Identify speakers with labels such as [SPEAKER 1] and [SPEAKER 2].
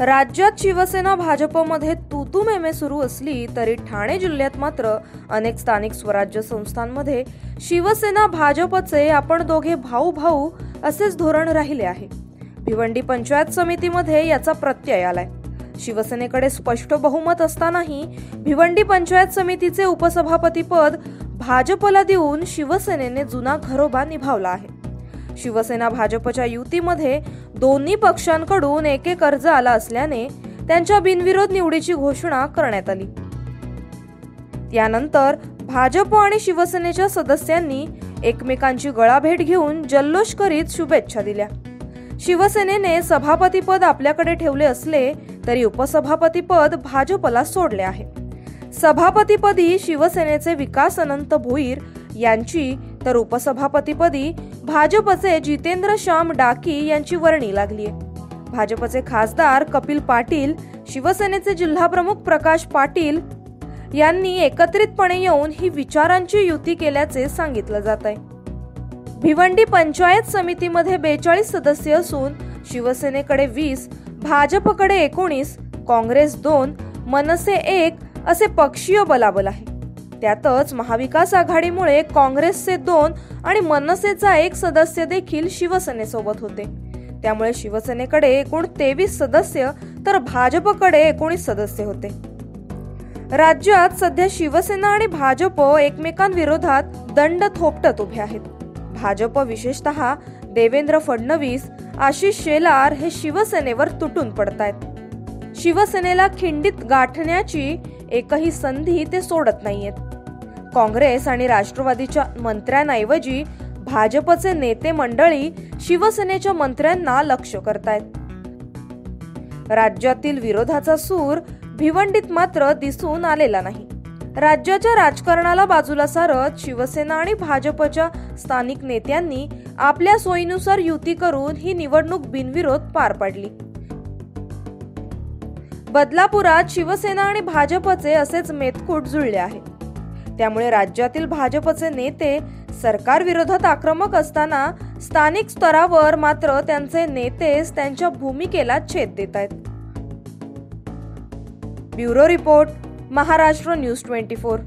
[SPEAKER 1] राज्यात शिवसेना भाजपमध्ये तूतू मेमे सुरू असली तरी ठाणे जिल्ह्यात मात्र अनेक स्थानिक स्वराज्य संस्थांमध्ये शिवसेना भाजपचे आपण दोघे भाऊ भाऊ असेच धोरण राहिले आहे. भिवंडी पंचायत समितीमध्ये याचा प्रत्यय आलाय. शिवसेनेकडे स्पष्ट बहुमत असतानाही भिवंडी पंचायत समितीचे उपसभापती पद भाजपला देऊन शिवसेनेने जुना घरोबा निभावला आहे. शिवसेना भाजपच्या युतीमध्ये दोन्ही पक्षांकडून एके कर्ज अर्ज आला असल्याने त्यांच्या बिनविरोध निवडीची घोषणा करण्यात आली. त्यानंतर भाजप आणि शिवसेनेच्या सदस्यांनी एकमेकांची गळाभेट घेऊन जल्लोष करीत शुभेच्छा दिल्या. शिवसेनेने सभापतीपद आपल्याकडे ठेवले असले तरी उपसभापतीपद भाजपला सोडले आहे. सभापतीपदी शिवसेनेचे विकास अनंत भोईर यांची तर उपसभापतीपदी भाजपचे जितेंद्र श्याम डाकी यांची वर्णी लागली भाजपचे खासदार कपिल पाटील शिवसेनेचे जिल्हाप्रमुख प्रकाश पाटील यांनी एकत्रितपणे येऊन ही विचारांची युती केल्याचे सांगितलं जात आहे भिवंडी पंचायत समितीमध्ये बेचाळीस सदस्य असून शिवसेनेकडे वीस भाजपकडे एकोणीस काँग्रेस दोन मनसे एक असे पक्षीय बलाबल आहे. त्यातच महाविकास आघाडीमुळे काँग्रेसचे दोन आणि मनसेचा एक सदस्य देखील शिवसेनेसोबत होते. त्यामुळे शिवसेनेकडे एकूण तेवीस सदस्य तर भाजपकडे एकोणीस सदस्य होते. राज्यात सध्या शिवसेना आणि भाजप एकमेकांविरोधात दंड थोपटत उभे आहेत. भाजप विशेषतः देवेंद्र फडणवीस आशिष शेलार हे शिवसेनेवर तुटून पडतायत. शिवसेनेला खिंडीत गाठण्याची एकही संधी ते सोडत नाहीयेत. काँग्रेस आणि राष्ट्रवादीच्या मंत्र्यांऐवजी भाजपचे नेते मंडळी शिवसेनेच्या मंत्र्यांना लक्ष करतायत. राज्यातील विरोधाचा सूर भिवंडीत मात्र दिसून आलेला नाही. राज्याच्या राजकारणाला बाजूला सारत शिवसेना आणि भाजपच्या स्थानिक नेत्यांनी आपल्या सोयीनुसार युती करून ही निवडणूक बिनविरोध पार पाडली. बदलापुरात शिवसेना आणि भाजपचे असेच मेतकूट जुळले आहे त्यामुळे राज्यातील भाजपचे नेते सरकार विरोधात आक्रमक असताना स्थानिक स्तरावर मात्र त्यांचे नेतेच त्यांच्या भूमिकेला छेद देत आहेत. Bureau report Maharashtra news twenty four.